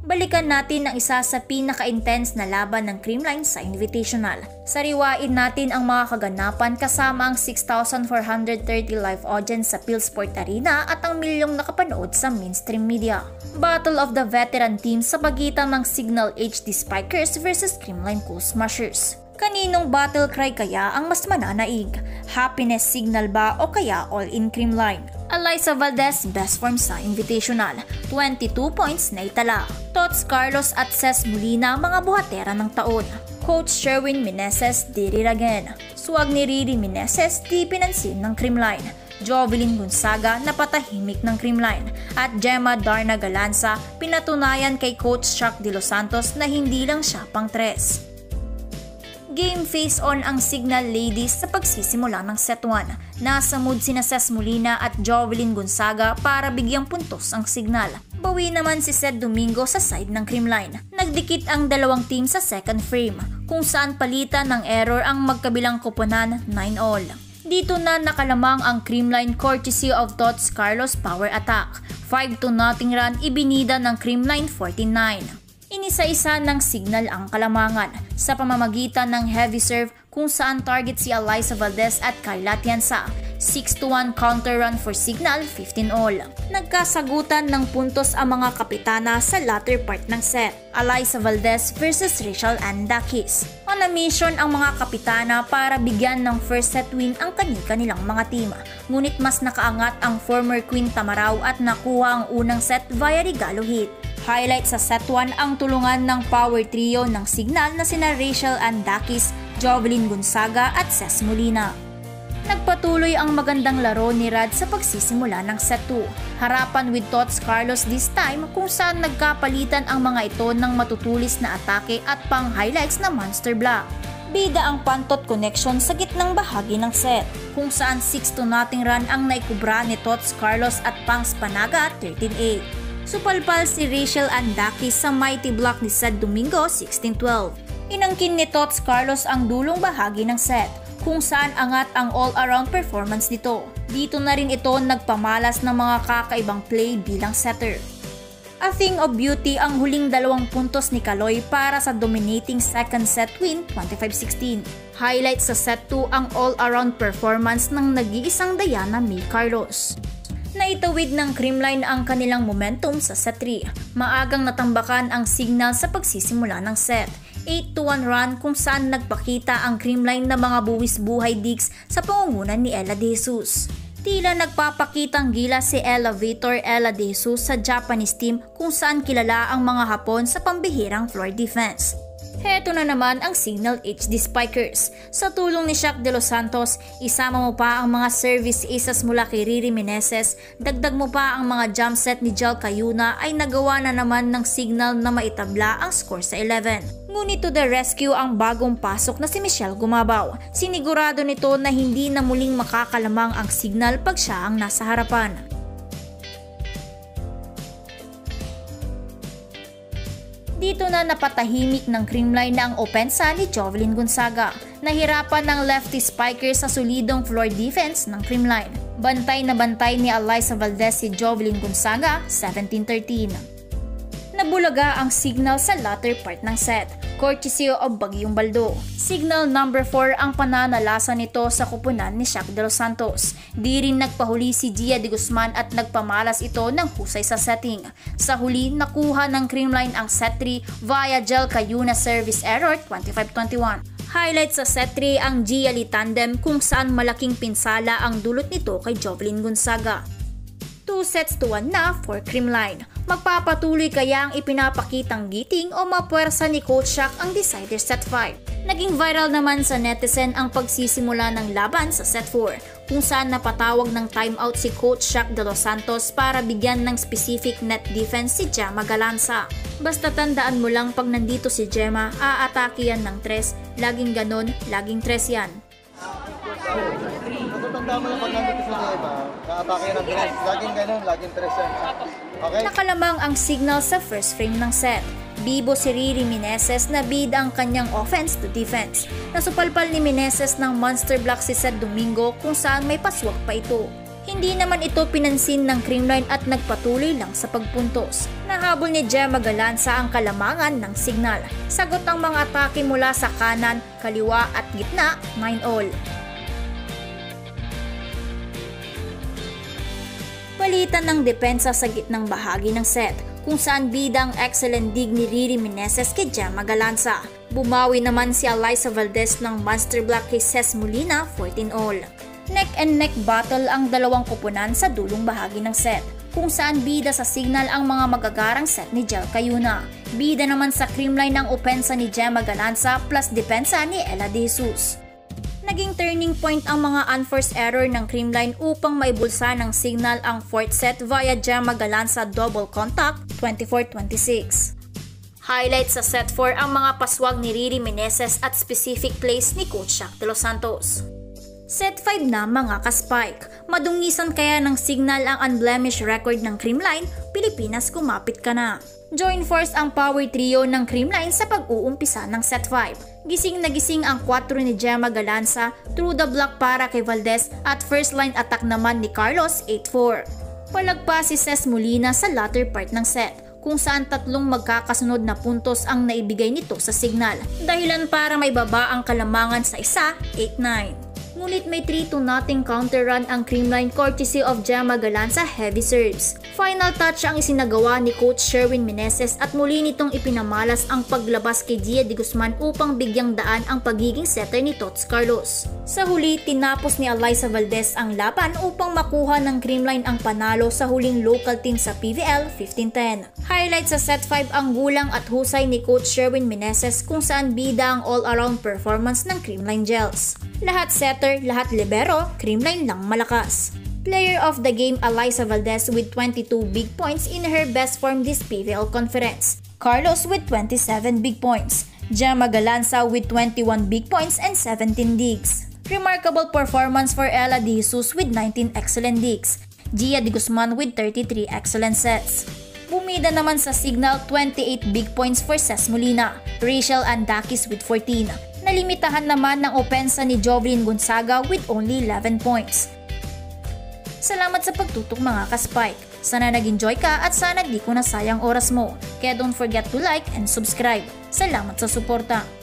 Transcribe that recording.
balikan natin ang isa sa pinaka-intense na laban ng Creamline sa Invitational. Sariwain natin ang mga kaganapan kasama ang 6,430 live audience sa Philsport Arena at ang milyong nakapanood sa mainstream media. Battle of the Veteran Team sa pagitan ng Signal HD Spikers versus Creamline Cool Smashers. Kaninong battle cry kaya ang mas mananaig? Happiness signal ba o kaya all-in creamline? Eliza Valdez best form sa Invitational, 22 points na itala. Tots Carlos at Ces Molina mga buhatera ng taon. Coach Sherwin Meneses di again. Suwag ni Riri Meneses di pinansin ng creamline. Jovelyn Gonzaga napatahimik ng creamline at Gemma Darna Galanza pinatunayan kay Coach Chuck De Los Santos na hindi lang siya pang tres. Game face-on ang Signal Ladies sa pagsisimula ng set 1. Nasa mood sina Ces Molina at Jovelyn Gonzaga para bigyang puntos ang Signal. Bawi naman si Seth Domingo sa side ng Creamline. Nagdikit ang dalawang team sa second frame, kung saan palitan ng error ang magkabilang koponan 9 all. Dito na nakalamang ang Creamline courtesy of Tots Carlos power attack. 5 to nothing run ibinida ng Creamline 49. Inisa-isa ng signal ang kalamangan sa pamamagitan ng heavy serve kung saan target si Eliza Valdez at Carla Tianza. 6-1 counter run for Signal, 15 all. Nagkasagutan ng puntos ang mga kapitana sa latter part ng set. Eliza Valdez versus Rachel Andakis. On a mission ang mga kapitana para bigyan ng first set win ang kani-kanilang mga team. Ngunit mas nakaangat ang former Queen Tamaraw at nakuha ang unang set via regalo hit. Highlight sa set 1 ang tulungan ng power trio ng signal na sina Rachel Andakis, Jovelyn Gonzaga at Ces Molina. Nagpatuloy ang magandang laro ni Rad sa pagsisimula ng set 2. Harapan with Tots Carlos this time kung saan nagkapalitan ang mga ito ng matutulis na atake at pang highlights na monster block. Bida ang pantot connection sa gitnang bahagi ng set, kung saan 6 to nothing run ang naikubra ni Tots Carlos at Pangs Panaga 13-8. Supalpal si Rachel Andakis sa mighty block ni Sed Domingo 16-12. Inangkin ni Tots Carlos ang dulong bahagi ng set kung saan angat ang all-around performance nito. Dito na rin ito nagpamalas ng mga kakaibang play bilang setter. A thing of beauty ang huling dalawang puntos ni Kaloy para sa dominating second set win 25-16. Highlight sa set 2 ang all-around performance ng nag-iisang Diana May Carlos. Naitawid ng Creamline ang kanilang momentum sa set 3. Maagang natambakan ang signal sa pagsisimula ng set. 8 to 1 run kung saan nagpakita ang Creamline na mga buwis buhay digs sa pangungunan ni Ella De Jesus. Tila nagpapakitang gila si Elevator Ella De Jesus sa Japanese team kung saan kilala ang mga Hapon sa pambihirang floor defense. Heto na naman ang Signal HD Spikers. Sa tulong ni Shaq De Los Santos, isama mo pa ang mga service aces mula kay Riri Meneses, dagdag mo pa ang mga jump set ni Jel Cayuna ay nagawa na naman ng Signal na maitabla ang score sa 11. Ngunit to the rescue ang bagong pasok na si Michelle Gumabaw. Sinigurado nito na hindi na muling makakalamang ang Signal pag siya ang nasa harapan. Dito na napatahimik ng creamline na ang opensa ni Jovelyn Gonzaga. Nahirapan ng lefty spiker sa solidong floor defense ng creamline. Bantay na bantay ni Eliza Valdez si Jovelyn Gonzaga, 17-13. Nabulaga ang signal sa latter part ng set courtesy of Bagyong Baldo. Signal number 4 ang pananalasa nito sa kupunan ni Shaq de los Santos. Di rin nagpahuli si Gia de Guzman at nagpamalas ito ng husay sa setting. Sa huli, nakuha ng Creamline ang set 3 via Gel Cayuna service error 25-21. Highlight sa set 3 ang Gia Lee tandem kung saan malaking pinsala ang dulot nito kay Jovelyn Gonzaga. 2 sets to 1 na for Creamline. Magpapatuloy kaya ang ipinapakitang giting o mapuwersa ni Coach Shaq ang decider set 5. Naging viral naman sa netizen ang pagsisimula ng laban sa set 4 kung saan napatawag ng timeout si Coach Shaq de los Santos para bigyan ng specific net defense si Gemma Galanza. Basta tandaan mo lang pag nandito si Gemma, aatake yan ng tres, laging ganon, laging tres yan. Mo yung pag nandito sa iba, kaatake ng tres. Laging ganun, laging tres yan. Okay? Nakalamang ang signal sa first frame ng set. Bibo si Riri Meneses na bid ang kanyang offense to defense. Nasupalpal ni Meneses ng monster block si Seth Domingo kung saan may paswag pa ito. Hindi naman ito pinansin ng Creamline at nagpatuloy lang sa pagpuntos. Nahabol ni Gemma Galanza ang kalamangan ng signal. Sagot ang mga atake mula sa kanan, kaliwa at gitna, 9 all. Palitan ng depensa sa gitnang bahagi ng set kung saan bidang excellent dig ni Riri Meneses kay Gemma Galanza. Bumawi naman si Eliza Valdez ng Monster Black kay Ces Molina 14 all. Neck and neck battle ang dalawang kupunan sa dulong bahagi ng set kung saan bida sa signal ang mga magagarang set ni Jel Cayuna. Bida naman sa creamline ng opensa ni Gemma Galanza plus depensa ni Ella De Jesus. Naging turning point ang mga unforced error ng creamline upang maibulsa ng signal ang fourth set via Gemma Galanza double contact 24-26. Highlight sa set 4 ang mga paswag ni Riri Meneses at specific plays ni Coach Shaq de Los Santos. Set 5 na mga ka-spike. Madungisan kaya ng signal ang unblemished record ng Creamline, Pilipinas kumapit ka na. Join force ang power trio ng Creamline sa pag-uumpisa ng set 5. Gising na gising ang 4 ni Gemma Galanza through the block para kay Valdez at first line attack naman ni Carlos 8-4. Palagpa si Ces Molina sa latter part ng set kung saan tatlong magkakasunod na puntos ang naibigay nito sa signal. Dahilan para may baba ang kalamangan sa isa, 8-9 ngunit may 3 to nothing counter run ang Creamline courtesy of Gemma Galanza heavy serves. Final touch ang isinagawa ni Coach Sherwin Meneses at muli nitong ipinamalas ang paglabas kay Gia de Guzman upang bigyang daan ang pagiging setter ni Tots Carlos. Sa huli, tinapos ni Eliza Valdez ang laban upang makuha ng Creamline ang panalo sa huling local team sa PVL 15-10. Highlight sa set 5 ang gulang at husay ni Coach Sherwin Meneses kung saan bida ang all-around performance ng Creamline Gels. Lahat setter, lahat libero, creamline lang malakas. Player of the game Eliza Valdez with 22 big points in her best form this PVL conference. Carlos with 27 big points. Gemma Galanza with 21 big points and 17 digs. Remarkable performance for Ella De Jesus with 19 excellent digs. Gia De Guzman with 33 excellent sets. Bumida naman sa Signal 28 big points for Ces Molina. Rachel Andakis with 14 nalimitahan naman ng opensa ni Jovelyn Gonzaga with only 11 points. Salamat sa pagtutok mga ka-spike. Sana nag-enjoy ka at sana di ko nasayang oras mo. Kaya don't forget to like and subscribe. Salamat sa suporta.